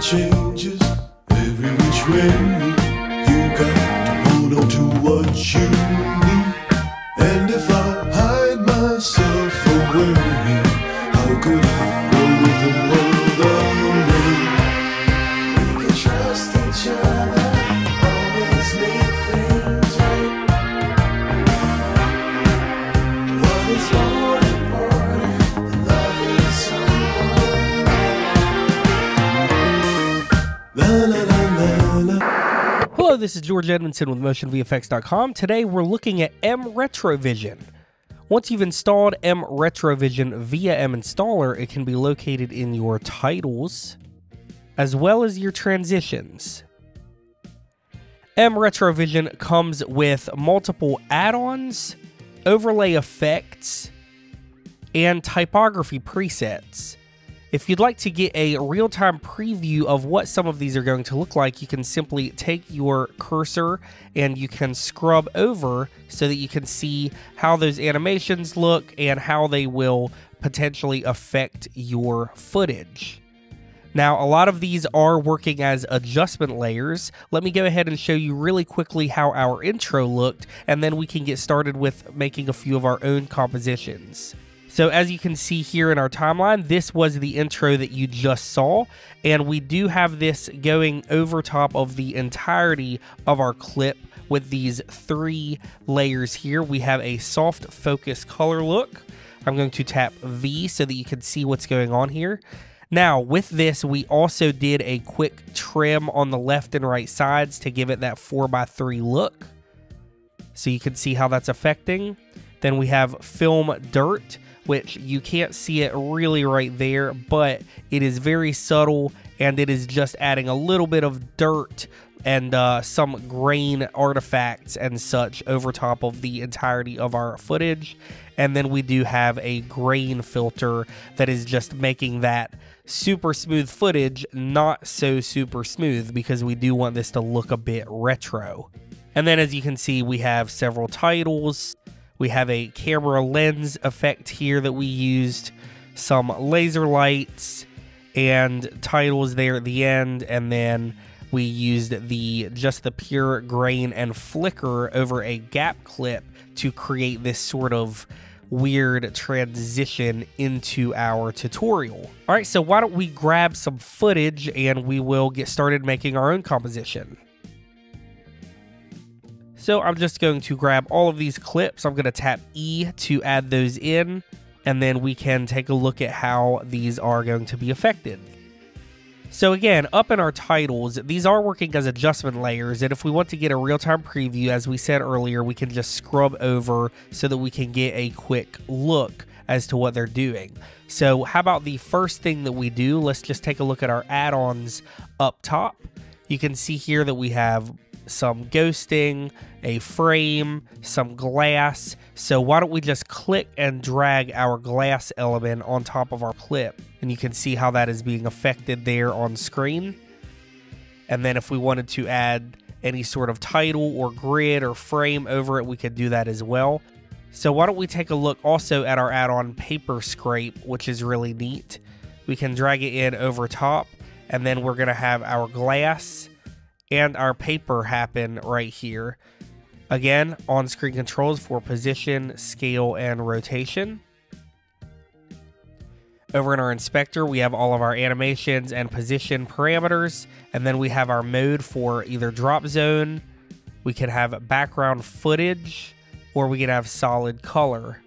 changes every which way. You got to hold on to what you this is George Edmondson with MotionVFX.com. Today we're looking at mRetrovision. Once you've installed mRetrovision via M Installer, it can be located in your titles as well as your transitions. mRetrovision comes with multiple add ons, overlay effects, and typography presets. If you'd like to get a real time preview of what some of these are going to look like, you can simply take your cursor and you can scrub over so that you can see how those animations look and how they will potentially affect your footage. Now, a lot of these are working as adjustment layers. Let me go ahead and show you really quickly how our intro looked, and then we can get started with making a few of our own compositions. So as you can see here in our timeline, this was the intro that you just saw, and we do have this going over top of the entirety of our clip with these three layers here. We have a soft focus color look. I'm going to tap V so that you can see what's going on here. Now, with this, we also did a quick trim on the left and right sides to give it that 4x3 look. So you can see how that's affecting. Then we have film dirt, which you can't see it really right there, but it is very subtle and it is just adding a little bit of dirt and uh, some grain artifacts and such over top of the entirety of our footage. And then we do have a grain filter that is just making that super smooth footage not so super smooth because we do want this to look a bit retro. And then as you can see, we have several titles. We have a camera lens effect here that we used, some laser lights, and titles there at the end, and then we used the just the pure grain and flicker over a gap clip to create this sort of weird transition into our tutorial. All right, so why don't we grab some footage and we will get started making our own composition. So I'm just going to grab all of these clips. I'm going to tap E to add those in, and then we can take a look at how these are going to be affected. So again, up in our titles, these are working as adjustment layers, and if we want to get a real-time preview, as we said earlier, we can just scrub over so that we can get a quick look as to what they're doing. So how about the first thing that we do? Let's just take a look at our add-ons up top. You can see here that we have some ghosting, a frame, some glass. So why don't we just click and drag our glass element on top of our clip? And you can see how that is being affected there on screen. And then if we wanted to add any sort of title or grid or frame over it, we could do that as well. So why don't we take a look also at our add-on paper scrape, which is really neat. We can drag it in over top and then we're going to have our glass and our paper happen right here. Again, on screen controls for position, scale, and rotation. Over in our inspector, we have all of our animations and position parameters, and then we have our mode for either drop zone, we can have background footage, or we can have solid color.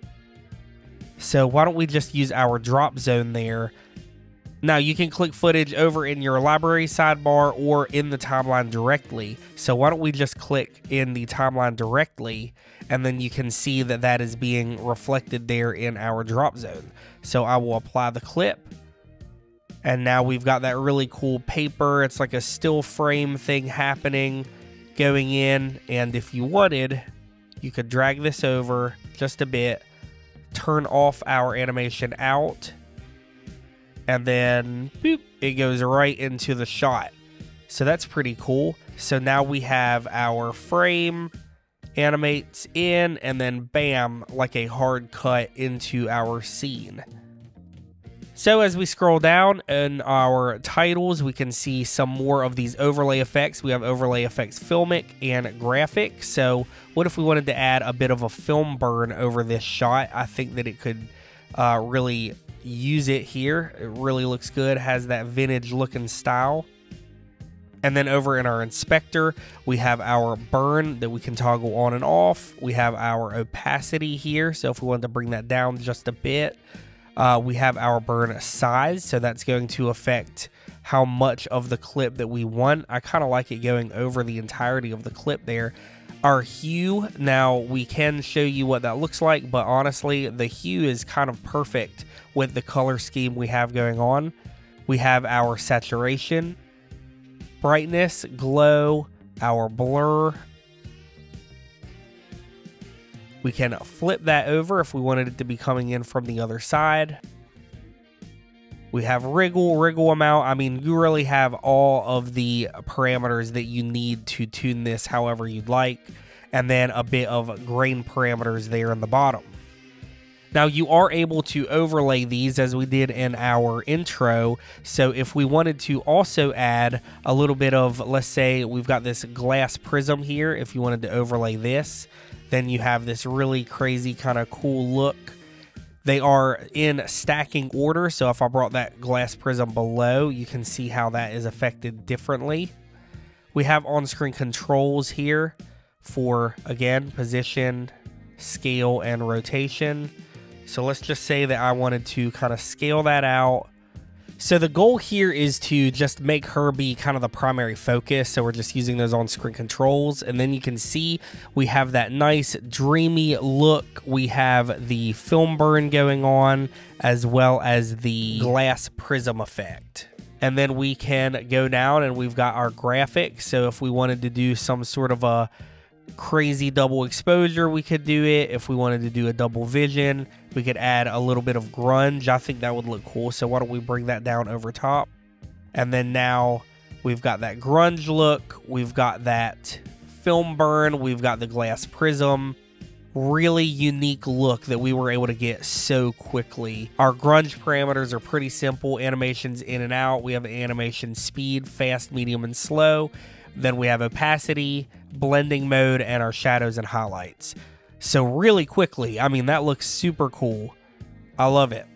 So why don't we just use our drop zone there now you can click footage over in your library sidebar or in the timeline directly. So why don't we just click in the timeline directly and then you can see that that is being reflected there in our drop zone. So I will apply the clip and now we've got that really cool paper. It's like a still frame thing happening going in and if you wanted you could drag this over just a bit, turn off our animation out and then boop, it goes right into the shot. So that's pretty cool. So now we have our frame animates in and then bam, like a hard cut into our scene. So as we scroll down in our titles, we can see some more of these overlay effects. We have overlay effects filmic and graphic. So what if we wanted to add a bit of a film burn over this shot? I think that it could uh, really use it here. It really looks good, has that vintage looking style. And then over in our inspector, we have our burn that we can toggle on and off. We have our opacity here. So if we wanted to bring that down just a bit, uh, we have our burn size, so that's going to affect how much of the clip that we want. I kind of like it going over the entirety of the clip there. Our hue, now we can show you what that looks like, but honestly, the hue is kind of perfect with the color scheme we have going on. We have our saturation, brightness, glow, our blur, we can flip that over if we wanted it to be coming in from the other side. We have wriggle, wriggle amount. I mean, you really have all of the parameters that you need to tune this however you'd like. And then a bit of grain parameters there in the bottom. Now you are able to overlay these as we did in our intro. So if we wanted to also add a little bit of, let's say we've got this glass prism here. If you wanted to overlay this, then you have this really crazy kind of cool look. They are in stacking order, so if I brought that glass prism below, you can see how that is affected differently. We have on-screen controls here for, again, position, scale, and rotation. So let's just say that I wanted to kind of scale that out so the goal here is to just make her be kind of the primary focus. So we're just using those on screen controls. And then you can see we have that nice dreamy look. We have the film burn going on as well as the glass prism effect. And then we can go down and we've got our graphic. So if we wanted to do some sort of a crazy double exposure, we could do it. If we wanted to do a double vision, we could add a little bit of grunge. I think that would look cool. So why don't we bring that down over top? And then now we've got that grunge look. We've got that film burn. We've got the glass prism. Really unique look that we were able to get so quickly. Our grunge parameters are pretty simple. Animations in and out. We have animation speed, fast, medium, and slow. Then we have opacity, blending mode, and our shadows and highlights. So really quickly, I mean, that looks super cool. I love it.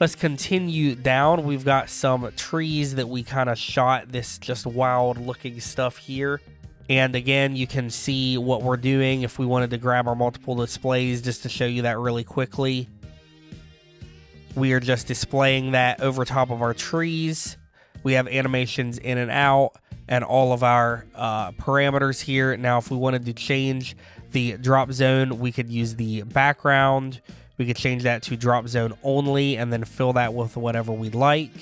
Let's continue down. We've got some trees that we kind of shot this just wild looking stuff here. And again, you can see what we're doing if we wanted to grab our multiple displays just to show you that really quickly. We are just displaying that over top of our trees. We have animations in and out and all of our uh, parameters here. Now, if we wanted to change the drop zone, we could use the background. We could change that to drop zone only and then fill that with whatever we'd like.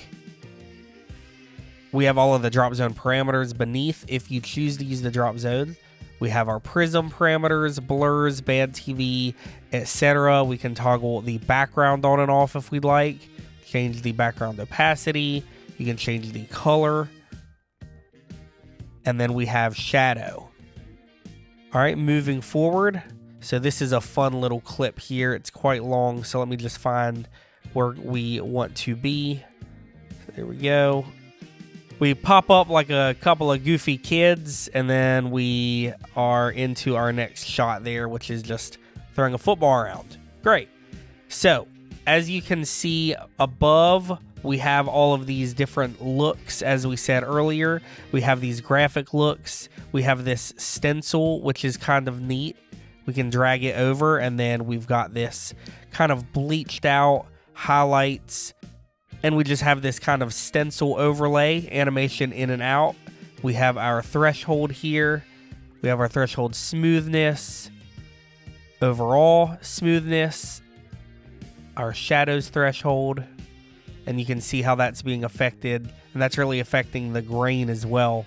We have all of the drop zone parameters beneath if you choose to use the drop zone. We have our prism parameters, blurs, bad TV, etc. We can toggle the background on and off if we'd like. Change the background opacity. You can change the color and then we have shadow. All right, moving forward. So this is a fun little clip here. It's quite long, so let me just find where we want to be. There we go. We pop up like a couple of goofy kids, and then we are into our next shot there, which is just throwing a football around. Great. So, as you can see above, we have all of these different looks as we said earlier. We have these graphic looks. We have this stencil which is kind of neat. We can drag it over and then we've got this kind of bleached out highlights. And we just have this kind of stencil overlay animation in and out. We have our threshold here. We have our threshold smoothness overall smoothness our shadows threshold and you can see how that's being affected and that's really affecting the grain as well.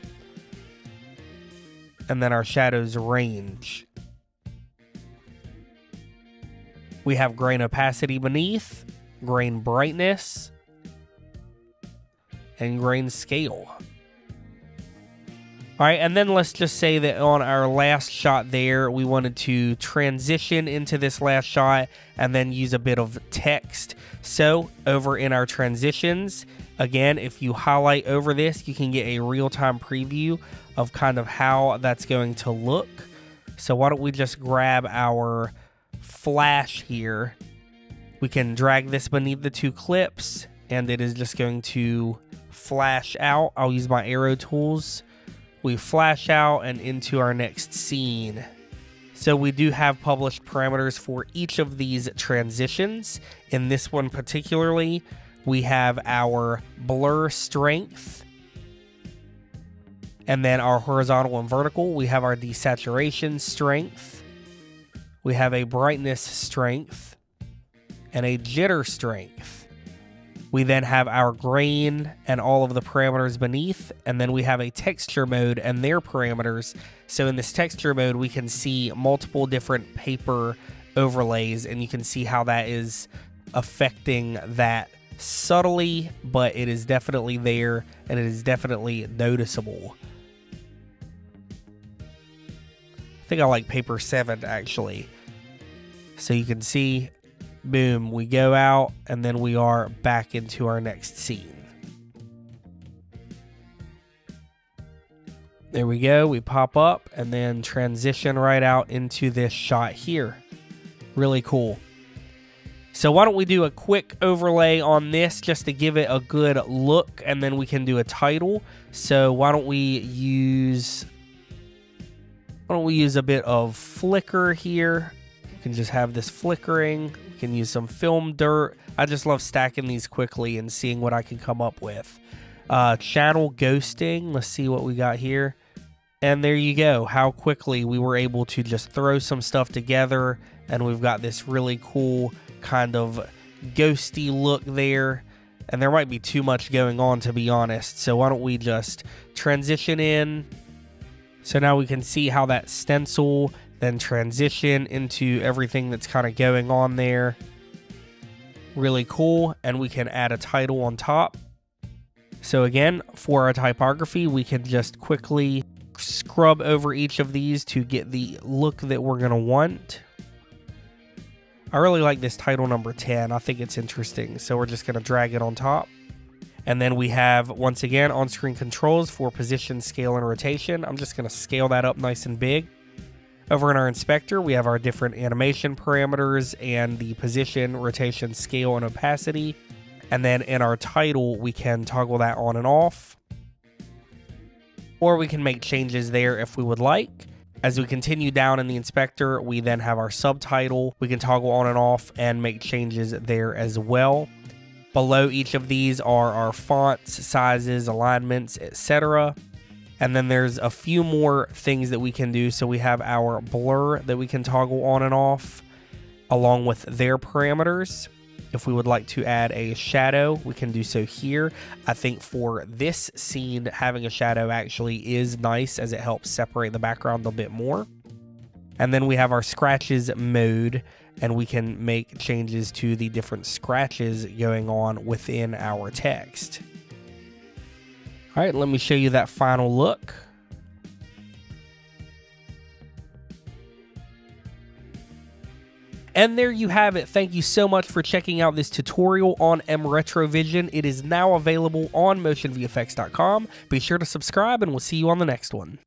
And then our shadows range. We have grain opacity beneath grain brightness and grain scale All right, and then let's just say that on our last shot there, we wanted to transition into this last shot and then use a bit of text. So over in our transitions, again, if you highlight over this, you can get a real-time preview of kind of how that's going to look. So why don't we just grab our flash here. We can drag this beneath the two clips and it is just going to flash out. I'll use my arrow tools. We flash out and into our next scene. So we do have published parameters for each of these transitions. In this one particularly, we have our blur strength, and then our horizontal and vertical, we have our desaturation strength, we have a brightness strength, and a jitter strength. We then have our grain and all of the parameters beneath, and then we have a texture mode and their parameters. So in this texture mode, we can see multiple different paper overlays, and you can see how that is affecting that subtly, but it is definitely there and it is definitely noticeable. I think I like paper 7 actually. So you can see boom, we go out, and then we are back into our next scene. There we go, we pop up and then transition right out into this shot here. Really cool. So why don't we do a quick overlay on this just to give it a good look and then we can do a title. So why don't we use why don't we use a bit of flicker here? Can just have this flickering can use some film dirt. I just love stacking these quickly and seeing what I can come up with. Uh, channel ghosting. Let's see what we got here. And there you go. How quickly we were able to just throw some stuff together. And we've got this really cool kind of ghosty look there. And there might be too much going on, to be honest. So why don't we just transition in. So now we can see how that stencil then transition into everything that's kind of going on there. Really cool. And we can add a title on top. So again, for our typography, we can just quickly scrub over each of these to get the look that we're going to want. I really like this title number 10. I think it's interesting. So we're just going to drag it on top. And then we have, once again, on-screen controls for position, scale, and rotation. I'm just going to scale that up nice and big. Over in our inspector, we have our different animation parameters and the position, rotation, scale, and opacity. And then in our title, we can toggle that on and off. Or we can make changes there if we would like. As we continue down in the inspector, we then have our subtitle. We can toggle on and off and make changes there as well. Below each of these are our fonts, sizes, alignments, etc. And then there's a few more things that we can do. So we have our blur that we can toggle on and off along with their parameters. If we would like to add a shadow, we can do so here. I think for this scene, having a shadow actually is nice as it helps separate the background a bit more. And then we have our scratches mode and we can make changes to the different scratches going on within our text. All right, let me show you that final look. And there you have it. Thank you so much for checking out this tutorial on mRetrovision. It is now available on motionvfx.com. Be sure to subscribe and we'll see you on the next one.